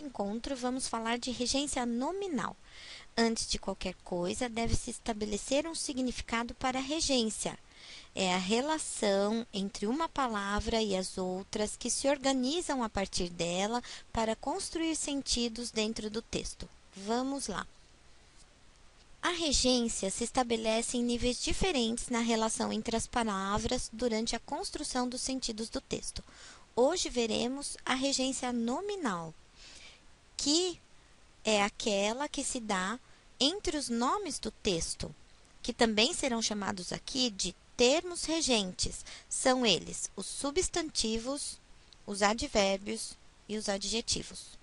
encontro, vamos falar de regência nominal. Antes de qualquer coisa, deve-se estabelecer um significado para a regência. É a relação entre uma palavra e as outras que se organizam a partir dela para construir sentidos dentro do texto. Vamos lá. A regência se estabelece em níveis diferentes na relação entre as palavras durante a construção dos sentidos do texto. Hoje veremos a regência nominal, que é aquela que se dá entre os nomes do texto, que também serão chamados aqui de termos regentes. São eles os substantivos, os advérbios e os adjetivos.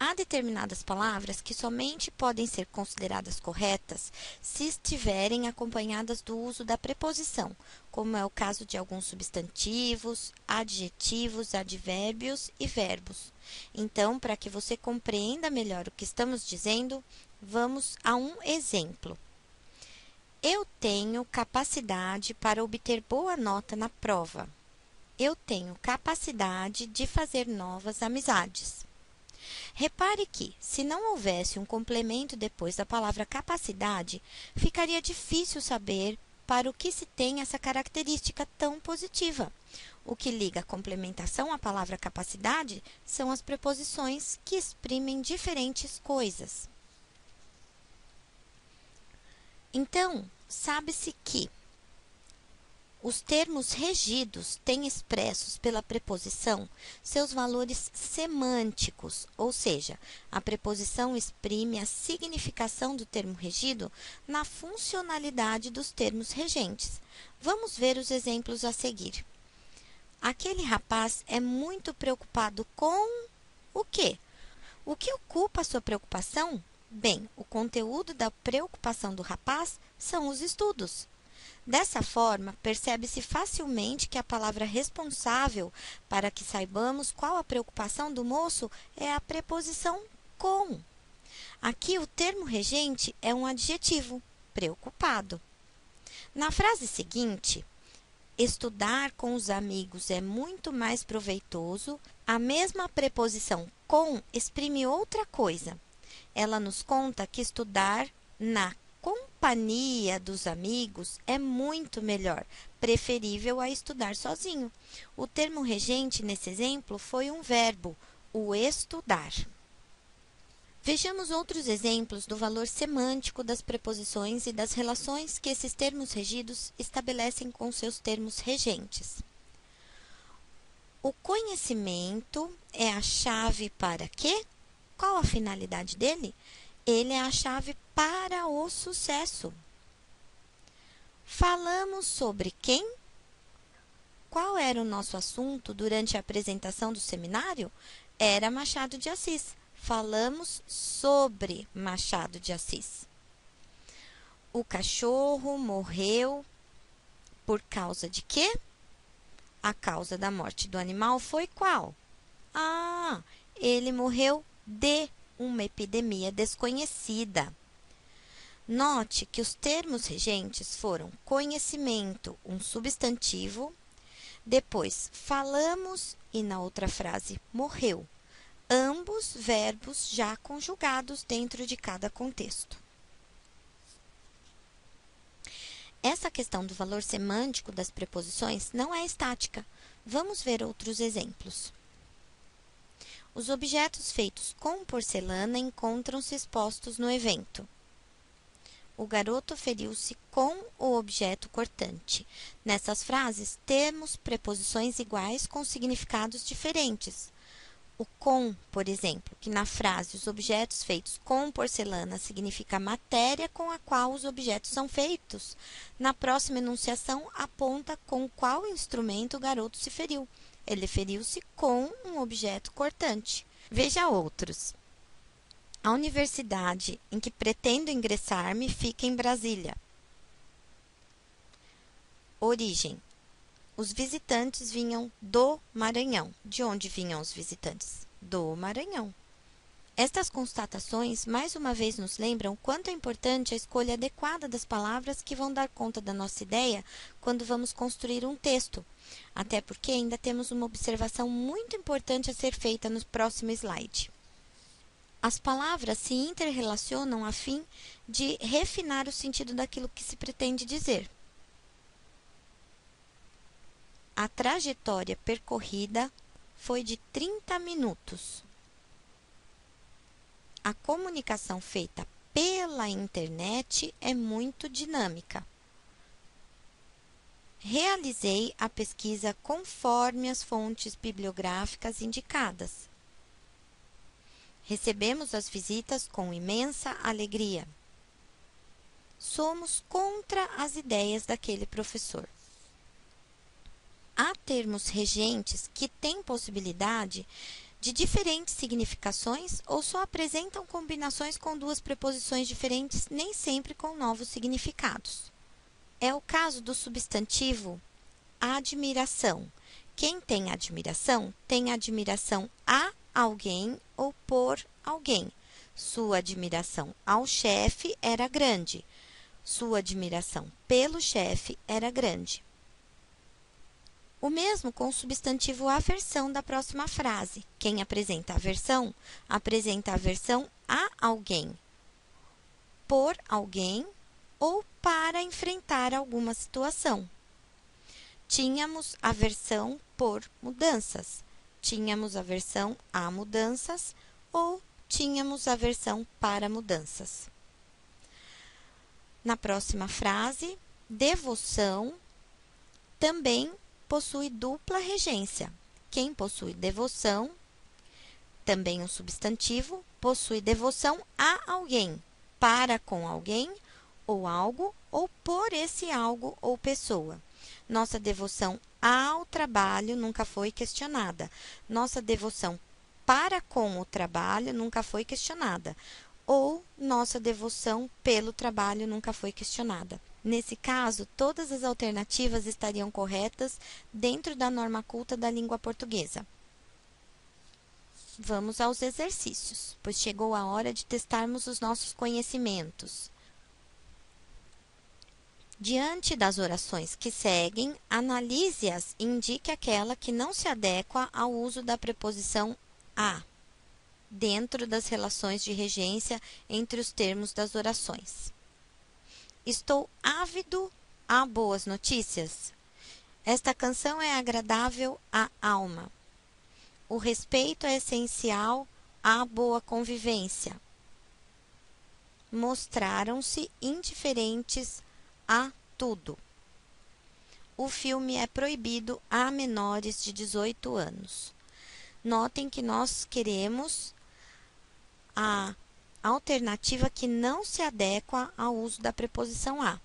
Há determinadas palavras que somente podem ser consideradas corretas se estiverem acompanhadas do uso da preposição, como é o caso de alguns substantivos, adjetivos, advérbios e verbos. Então, para que você compreenda melhor o que estamos dizendo, vamos a um exemplo. Eu tenho capacidade para obter boa nota na prova. Eu tenho capacidade de fazer novas amizades. Repare que, se não houvesse um complemento depois da palavra capacidade, ficaria difícil saber para o que se tem essa característica tão positiva. O que liga a complementação à palavra capacidade são as preposições que exprimem diferentes coisas. Então, sabe-se que os termos regidos têm expressos pela preposição seus valores semânticos, ou seja, a preposição exprime a significação do termo regido na funcionalidade dos termos regentes. Vamos ver os exemplos a seguir. Aquele rapaz é muito preocupado com o quê? O que ocupa sua preocupação? Bem, o conteúdo da preocupação do rapaz são os estudos. Dessa forma, percebe-se facilmente que a palavra responsável para que saibamos qual a preocupação do moço é a preposição com. Aqui, o termo regente é um adjetivo, preocupado. Na frase seguinte, estudar com os amigos é muito mais proveitoso, a mesma preposição com exprime outra coisa. Ela nos conta que estudar na companhia dos amigos é muito melhor, preferível a estudar sozinho. O termo regente nesse exemplo foi um verbo, o estudar. Vejamos outros exemplos do valor semântico das preposições e das relações que esses termos regidos estabelecem com seus termos regentes. O conhecimento é a chave para quê? Qual a finalidade dele? Ele é a chave para o sucesso. Falamos sobre quem? Qual era o nosso assunto durante a apresentação do seminário? Era Machado de Assis. Falamos sobre Machado de Assis. O cachorro morreu por causa de quê? A causa da morte do animal foi qual? Ah, ele morreu de uma epidemia desconhecida. Note que os termos regentes foram conhecimento, um substantivo, depois falamos e na outra frase morreu, ambos verbos já conjugados dentro de cada contexto. Essa questão do valor semântico das preposições não é estática. Vamos ver outros exemplos. Os objetos feitos com porcelana encontram-se expostos no evento. O garoto feriu-se com o objeto cortante. Nessas frases, temos preposições iguais com significados diferentes. O com, por exemplo, que na frase os objetos feitos com porcelana significa matéria com a qual os objetos são feitos. Na próxima enunciação, aponta com qual instrumento o garoto se feriu. Ele feriu-se com um objeto cortante. Veja outros. A universidade em que pretendo ingressar-me fica em Brasília. Origem: Os visitantes vinham do Maranhão. De onde vinham os visitantes? Do Maranhão. Estas constatações mais uma vez nos lembram quanto é importante a escolha adequada das palavras que vão dar conta da nossa ideia quando vamos construir um texto, até porque ainda temos uma observação muito importante a ser feita no próximo slide. As palavras se interrelacionam a fim de refinar o sentido daquilo que se pretende dizer. A trajetória percorrida foi de 30 minutos a comunicação feita pela internet é muito dinâmica. Realizei a pesquisa conforme as fontes bibliográficas indicadas. Recebemos as visitas com imensa alegria. Somos contra as ideias daquele professor. Há termos regentes que têm possibilidade de diferentes significações ou só apresentam combinações com duas preposições diferentes, nem sempre com novos significados. É o caso do substantivo admiração. Quem tem admiração tem admiração a alguém ou por alguém. Sua admiração ao chefe era grande. Sua admiração pelo chefe era grande. O mesmo com o substantivo aversão da próxima frase. Quem apresenta aversão, apresenta aversão a alguém, por alguém ou para enfrentar alguma situação. Tínhamos aversão por mudanças, tínhamos aversão a mudanças ou tínhamos aversão para mudanças. Na próxima frase, devoção também possui dupla regência. Quem possui devoção, também um substantivo, possui devoção a alguém, para com alguém ou algo, ou por esse algo ou pessoa. Nossa devoção ao trabalho nunca foi questionada. Nossa devoção para com o trabalho nunca foi questionada. Ou nossa devoção pelo trabalho nunca foi questionada. Nesse caso, todas as alternativas estariam corretas dentro da norma culta da língua portuguesa. Vamos aos exercícios, pois chegou a hora de testarmos os nossos conhecimentos. Diante das orações que seguem, analise-as e indique aquela que não se adequa ao uso da preposição a dentro das relações de regência entre os termos das orações. Estou ávido a boas notícias. Esta canção é agradável à alma. O respeito é essencial à boa convivência. Mostraram-se indiferentes a tudo. O filme é proibido a menores de 18 anos. Notem que nós queremos a alternativa que não se adequa ao uso da preposição a.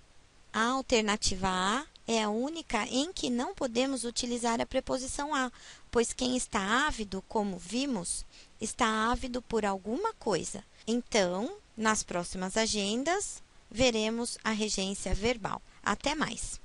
A alternativa a é a única em que não podemos utilizar a preposição a, pois quem está ávido, como vimos, está ávido por alguma coisa. Então, nas próximas agendas, veremos a regência verbal. Até mais!